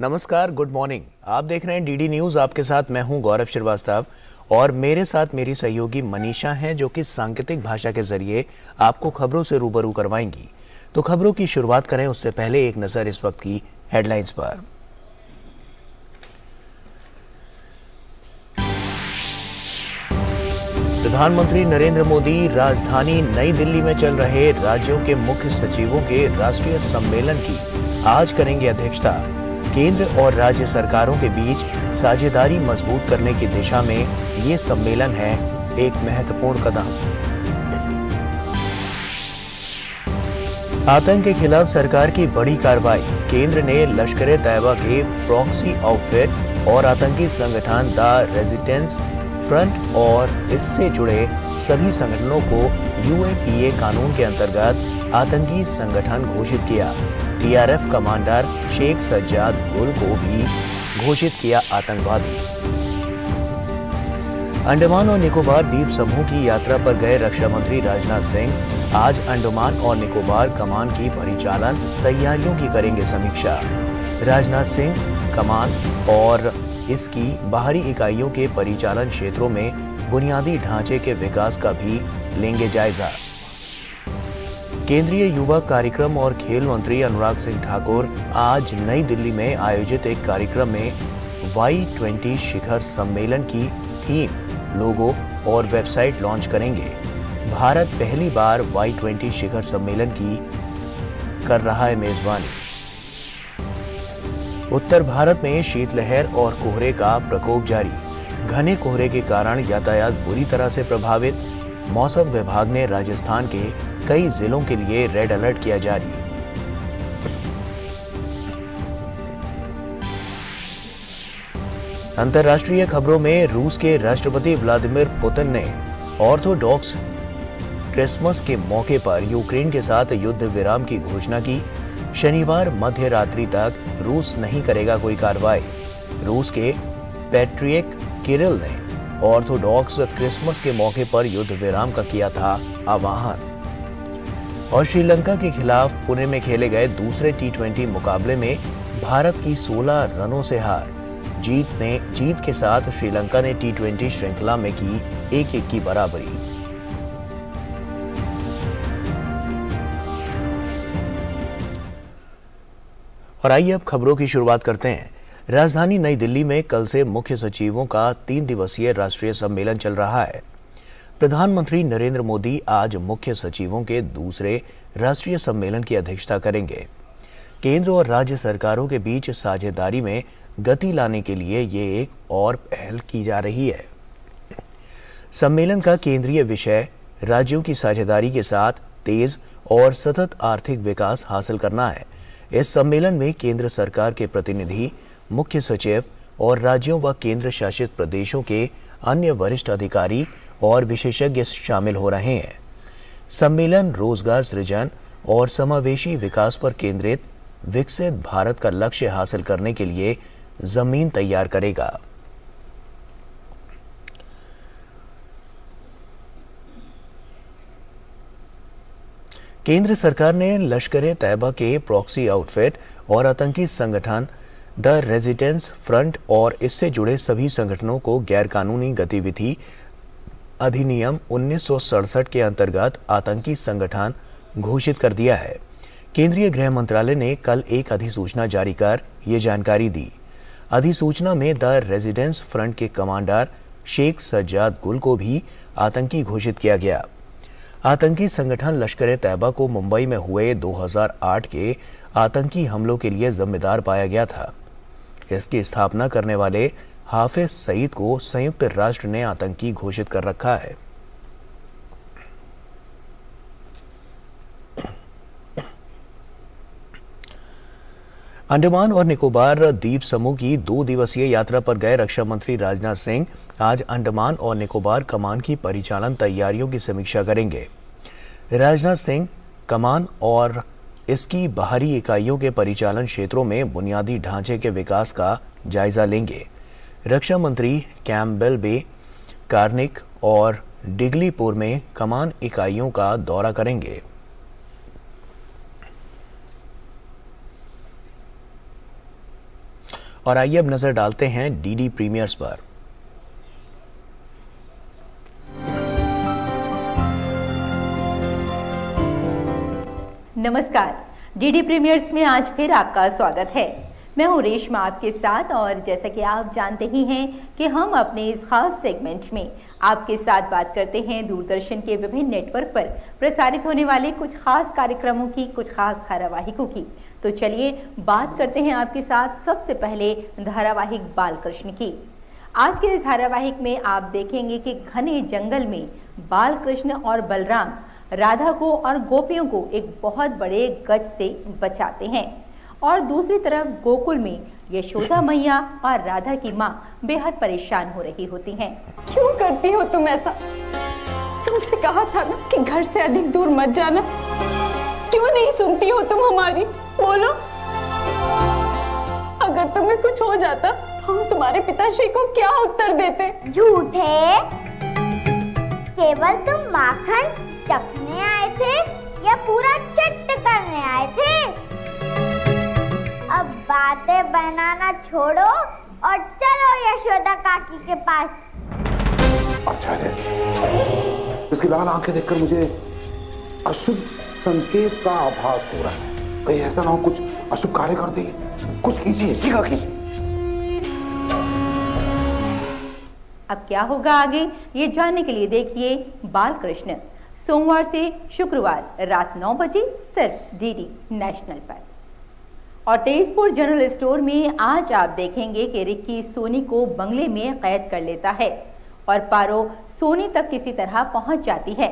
नमस्कार good morning आप देख रहे हैं डीडी न्यूज़ आपके साथ मैं हूँ गौरव श्रीवास्तव और मेरे साथ मेरी सहयोगी मनीषा हैं जो कि सांकेतिक भाषा के ज़रिए आपको खबरों से रूबरू करवाएँगी। तो खबरों की शुरुआत करें, उससे पहले एक नज़र इस वक्त की हेडलाइंस पर। प्रधानमंत्री नरेंद्र मोदी राजधानी नई दिल्ली में चल रहे राज्यों के मुख्य सचिवों के राष्ट्रीय सम्मेलन की आज करेंगे अध्यक्षता। केंद्र और राज्य सरकारों के बीच साझेदारी मज़बूत करने की दिशा में ये सम्मेलन है एक महत्वपूर्ण कदम। आतंक के खिलाफ सरकार की बड़ी कार्रवाई। केंद्र ने लश्कर तैयबा के प्रॉक्सी आउटफिट और आतंकी संगठन द रेजिडेंस फ्रंट और इससे जुड़े सभी संगठनों को यूएपीए कानून के अंतर्गत आतंकी संगठन घोषित किया। टीआरएफ कमांडर शेख सज्जाद गुल को भी घोषित किया आतंकवादी। अंडमान और निकोबार द्वीप समूह की यात्रा पर गए रक्षा मंत्री राजनाथ सिंह आज अंडमान और निकोबार कमान की परिचालन तैयारियों की करेंगे समीक्षा। राजनाथ सिंह कमान और इसकी बाहरी इकाइयों के परिचालन क्षेत्रों में बुनियादी ढांचे के विकास का भी लेंगे जायजा। केंद्रीय युवा कार्यक्रम और खेल मंत्री अनुराग सिंह ठाकुर आज नई दिल्ली में आयोजित एक कार्यक्रम में वाई ट्वेंटी शिखर सम्मेलन की थीम, लोगो और वेबसाइट लॉन्च करेंगे। भारत पहली बार वाई ट्वेंटी शिखर सम्मेलन की कर रहा है मेजबानी। उत्तर भारत में शीतलहर और कोहरे का प्रकोप जारी। घने कोहरे के कारण यातायात बुरी तरह से प्रभावित। मौसम विभाग ने राजस्थान के कई जिलों के लिए रेड अलर्ट किया जारी अंतर्राष्ट्रीय खबरों में रूस के राष्ट्रपति व्लादिमीर पुतिन ने ऑर्थोडॉक्स क्रिसमस के मौके पर यूक्रेन के साथ युद्ध विराम की घोषणा की। शनिवार मध्य रात्रि तक रूस नहीं करेगा कोई कार्रवाई। रूस के पैट्रियक किरिल ने ऑर्थोडॉक्स क्रिसमस के मौके पर युद्ध विराम का किया था आह्वान। और श्रीलंका के खिलाफ पुणे में खेले गए दूसरे टी मुकाबले में भारत की 16 रनों से हार। जीत ने, जीत के साथ श्रीलंका ने टी श्रृंखला में की एक एक की बराबरी। और आइए अब खबरों की शुरुआत करते हैं। राजधानी नई दिल्ली में कल से मुख्य सचिवों का तीन दिवसीय राष्ट्रीय सम्मेलन चल रहा है। प्रधानमंत्री नरेंद्र मोदी आज मुख्य सचिवों के दूसरे राष्ट्रीय सम्मेलन की अध्यक्षता करेंगे। केंद्र और राज्य सरकारों के बीच साझेदारी में गति लाने के लिए ये एक और पहल की जा रही है। सम्मेलन का केंद्रीय विषय राज्यों की साझेदारी के साथ तेज और सतत आर्थिक विकास हासिल करना है। इस सम्मेलन में केंद्र सरकार के प्रतिनिधि, मुख्य सचिव और राज्यों व केंद्र शासित प्रदेशों के अन्य वरिष्ठ अधिकारी और विशेषज्ञ शामिल हो रहे हैं। सम्मेलन रोज़गार सृजन और समावेशी विकास पर केंद्रित, विकसित भारत का लक्ष्य हासिल करने के लिए ज़मीन तैयार करेगा। केंद्र सरकार ने लश्कर तैयबा के प्रॉक्सी आउटफिट और आतंकी संगठन द रेजिडेंस फ्रंट और इससे जुड़े सभी संगठनों को गैरकानूनी गतिविधि अधिनियम उन्नीस के अंतर्गत आतंकी संगठन घोषित कर दिया है। केंद्रीय गृह मंत्रालय ने कल एक अधिसूचना जारी कर ये जानकारी दी। अधिसूचना में द रेजिडेंस फ्रंट के कमांडर शेख सज्जाद गुल को भी आतंकी घोषित किया गया। आतंकी संगठन लश्कर तैयबा को मुंबई में हुए 2008 के आतंकी हमलों के लिए जिम्मेदार पाया गया था। इसकी स्थापना करने वाले हाफिज सईद को संयुक्त राष्ट्र ने आतंकी घोषित कर रखा है। अंडमान और निकोबार द्वीप समूह की दो दिवसीय यात्रा पर गए रक्षा मंत्री राजनाथ सिंह आज अंडमान और निकोबार कमान की परिचालन तैयारियों की समीक्षा करेंगे। राजनाथ सिंह कमान और इसकी बाहरी इकाइयों के परिचालन क्षेत्रों में बुनियादी ढांचे के विकास का जायजा लेंगे। रक्षा मंत्री कैम्बेल बे, कार्निक और डिगलीपुर में कमान इकाइयों का दौरा करेंगे। और आइए अब नज़र डालते हैं डीडी प्रीमियर्स पर। नमस्कार, डीडी प्रीमियर्स में आज फिर आपका स्वागत है। मैं हूँ रेशमा आपके साथ और जैसा कि आप जानते ही हैं कि हम अपने इस खास सेगमेंट में आपके साथ बात करते हैं दूरदर्शन के विभिन्न नेटवर्क पर प्रसारित होने वाले कुछ खास कार्यक्रमों की, कुछ खास धारावाहिकों की। तो चलिए बात करते हैं आपके साथ सबसे पहले धारावाहिक बालकृष्ण की। आज के इस धारावाहिक में आप देखेंगे कि घने जंगल में बालकृष्ण और बलराम राधा को और गोपियों को एक बहुत बड़े गज से बचाते हैं। और दूसरी तरफ़ गोकुल में यशोदा मैया और राधा की माँ बेहद परेशान हो रही होती हैं। क्यों करती हो तुम ऐसा? तुमसे कहा था ना कि घर से अधिक दूर मत जाना। क्यों नहीं सुनती हो तुम हमारी? बोलो। अगर तुम्हें कुछ हो जाता तो हम तुम्हारे पिताश्री को क्या उत्तर देते? झूठे केवल तुम माखन चखने आए थे या पूरा चट्ट करने आए थे? बातें बनाना छोड़ो और चलो यशोदा काकी के पास। अच्छा है इसकी लाल आँखें देखकर मुझे अशुभ संकेत का आभास हो रहा है। कहीं ऐसा ना हो कुछ अशुभ कार्य कर दे। कुछ कीजिए शीघ्र कीजिए। अब क्या होगा आगे? ये जानने के लिए देखिए बाल कृष्ण सोमवार से शुक्रवार रात 9 बजे सिर्फ़ डीडी नेशनल पर और तेजपुर जनरल स्टोर में आज आप देखेंगे कि रिक्की सोनी को बंगले में कैद कर लेता है और पारो सोनी तक किसी तरह पहुँच जाती है।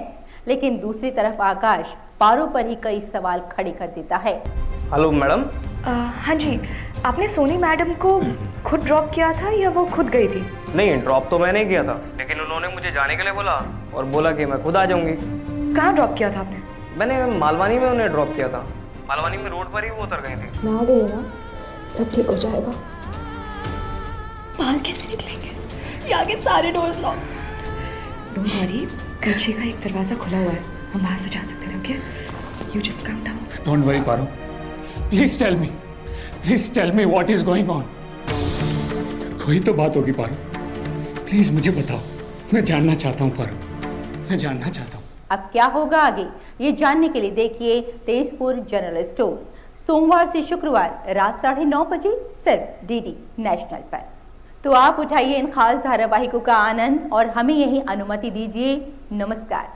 लेकिन दूसरी तरफ़ आकाश पारो पर ही कई सवाल खड़े कर देता है। Hello madam. हाँ जी आपने सोनी मैडम को खुद ड्रॉप किया था या वो खुद गई थी? नहीं ड्रॉप तो मैंने किया था। लेकिन उन्होंने मुझे जाने के लिए बोला। और बोला कि मैं खुद आ जाऊँगी। कहाँ ड्रॉप किया था आपने? मैंने मालवानी में उन्हें ड्रॉप किया था। मालवानी में रोड पर ही वो उतर गए थे। मैं आ गई ना सब ठीक हो जाएगा। बाहर कैसे निकलेंगे? ये आगे सारे डोर्स लॉक डोंट वरी पीछे का एक दरवाज़ा खुला हुआ है। हम बाहर से जा सकते थे okay you just calm down don't worry Paro please tell me please tell me what is going on कोई तो बात होगी पारो प्लीज़ मुझे बताओ। मैं जानना चाहता हूँ पारो मैं जानना चाहता हूँ। अब क्या होगा आगे? ये जानने के लिए देखिए तेजपुर जनरल स्टोर। सोमवार से शुक्रवार रात साढ़े नौ बजे सिर्फ़ डीडी नेशनल पर। तो आप उठाइए इन खास धारावाहिकों का आनंद और हमें यही अनुमति दीजिए। नमस्कार।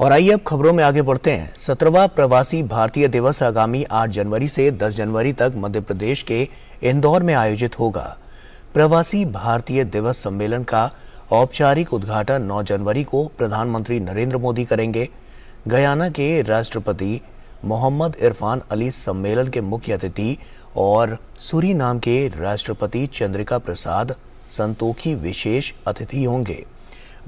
और आइए अब खबरों में आगे बढ़ते हैं। सत्रहवा प्रवासी भारतीय दिवस आगामी 8 जनवरी से 10 जनवरी तक मध्य प्रदेश के इंदौर में आयोजित होगा। प्रवासी भारतीय दिवस सम्मेलन का औपचारिक उद्घाटन 9 जनवरी को प्रधानमंत्री नरेंद्र मोदी करेंगे। गयाना के राष्ट्रपति मोहम्मद इरफान अली सम्मेलन के मुख्य अतिथि और सूरी नाम के राष्ट्रपति चंद्रिका प्रसाद संतोखी विशेष अतिथि होंगे।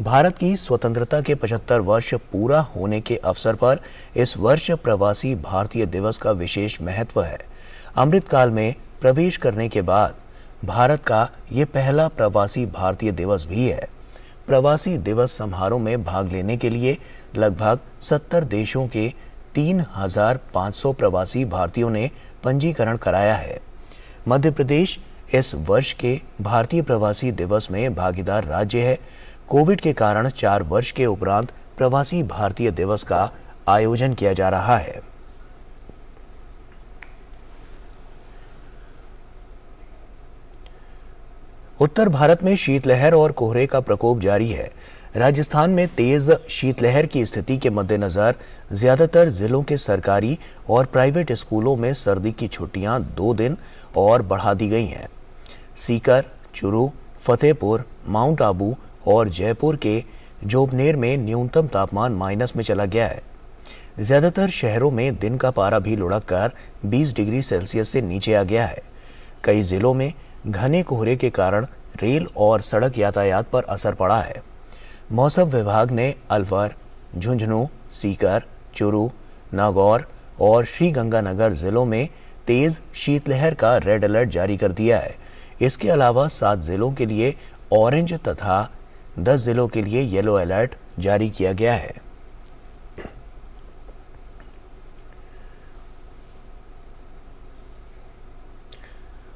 भारत की स्वतंत्रता के 75 वर्ष पूरा होने के अवसर पर इस वर्ष प्रवासी भारतीय दिवस का विशेष महत्व है। अमृतकाल में प्रवेश करने के बाद भारत का ये पहला प्रवासी भारतीय दिवस भी है। प्रवासी दिवस समारोह में भाग लेने के लिए लगभग 70 देशों के 3,500 प्रवासी भारतीयों ने पंजीकरण कराया है। मध्य प्रदेश इस वर्ष के भारतीय प्रवासी दिवस में भागीदार राज्य है। कोविड के कारण चार वर्ष के उपरांत प्रवासी भारतीय दिवस का आयोजन किया जा रहा है। उत्तर भारत में शीतलहर और कोहरे का प्रकोप जारी है। राजस्थान में तेज शीतलहर की स्थिति के मद्देनजर ज़्यादातर जिलों के सरकारी और प्राइवेट स्कूलों में सर्दी की छुट्टियाँ दो दिन और बढ़ा दी गई हैं। सीकर, चुरू, फतेहपुर, माउंट आबू और जयपुर के जोबनेर में न्यूनतम तापमान माइनस में चला गया है। ज़्यादातर शहरों में दिन का पारा भी लुढ़क कर 20 डिग्री सेल्सियस से नीचे आ गया है। कई जिलों में घने कोहरे के कारण रेल और सड़क यातायात पर असर पड़ा है। मौसम विभाग ने अलवर, झुंझुनू, सीकर, चुरू, नागौर और श्रीगंगानगर जिलों में तेज शीतलहर का रेड अलर्ट जारी कर दिया है। इसके अलावा सात जिलों के लिए ऑरेंज तथा 10 ज़िलों के लिए येलो अलर्ट जारी किया गया है।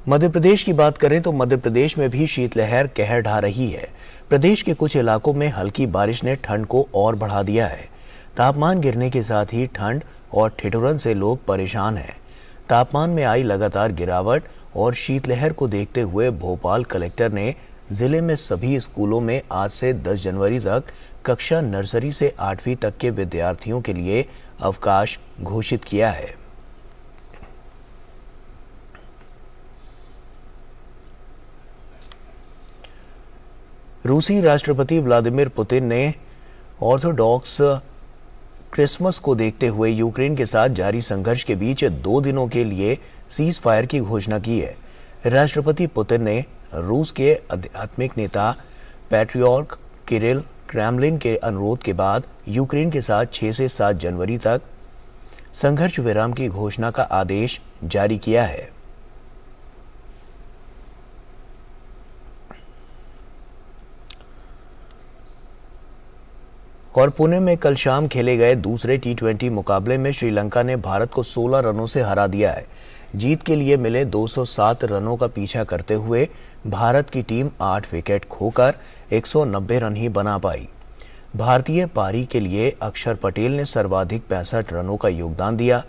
मध्य प्रदेश की बात करें तो मध्य प्रदेश में भी शीतलहर कहर ढा रही है। प्रदेश के कुछ इलाकों में हल्की बारिश ने ठंड को और बढ़ा दिया है। तापमान गिरने के साथ ही ठंड और ठिठुरन से लोग परेशान हैं। तापमान में आई लगातार गिरावट और शीतलहर को देखते हुए भोपाल कलेक्टर ने ज़िले में सभी स्कूलों में आज से 10 जनवरी तक कक्षा नर्सरी से आठवीं तक के विद्यार्थियों के लिए अवकाश घोषित किया है। रूसी राष्ट्रपति व्लादिमीर पुतिन ने ऑर्थोडॉक्स क्रिसमस को देखते हुए यूक्रेन के साथ जारी संघर्ष के बीच दो दिनों के लिए सीज फायर की घोषणा की है। राष्ट्रपति पुतिन ने रूस के आध्यात्मिक नेता पैट्रियॉर्क किरिल क्रेमलिन के अनुरोध के बाद यूक्रेन के साथ 6 से 7 जनवरी तक संघर्ष विराम की घोषणा का आदेश जारी किया है। और पुणे में कल शाम खेले गए दूसरे टी ट्वेंटी मुकाबले में श्रीलंका ने भारत को 16 रनों से हरा दिया है। जीत के लिए मिले 207 रनों का पीछा करते हुए भारत की टीम 8 विकेट खोकर 190 रन ही बना पाई। भारतीय पारी के लिए अक्षर पटेल ने सर्वाधिक पैंसठ रनों का योगदान दिया।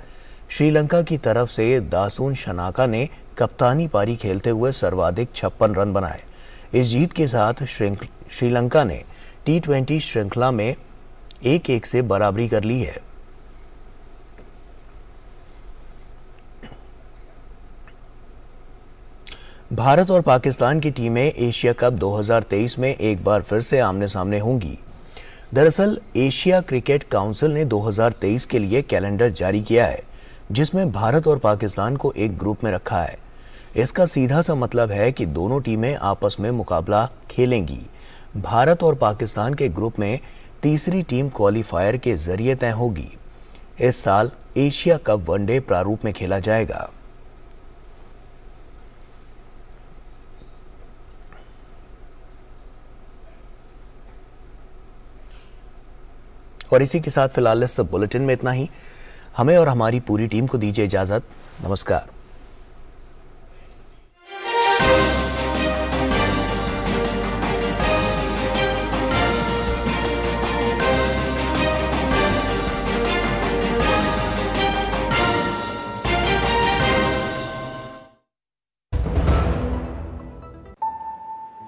श्रीलंका की तरफ़ से दासून शनाका ने कप्तानी पारी खेलते हुए सर्वाधिक छप्पन रन बनाए। इस जीत के साथ श्रीलंका ने टी ट्वेंटी श्रृंखला में एक एक से बराबरी कर ली है। भारत और पाकिस्तान की टीमें एशिया कप 2023 में एक बार फिर से आमने सामने होंगी। दरअसल, एशिया क्रिकेट काउंसिल ने 2023 के लिए कैलेंडर जारी किया है, जिसमें भारत और पाकिस्तान को एक ग्रुप में रखा है। इसका सीधा सा मतलब है कि दोनों टीमें आपस में मुकाबला खेलेंगी। भारत और पाकिस्तान के ग्रुप में तीसरी टीम क्वालिफायर के ज़रिए तय होगी। इस साल एशिया कप वनडे प्रारूप में खेला जाएगा। और इसी के साथ फ़िलहाल इस बुलेटिन में इतना ही। हमें और हमारी पूरी टीम को दीजिए इजाज़त। नमस्कार।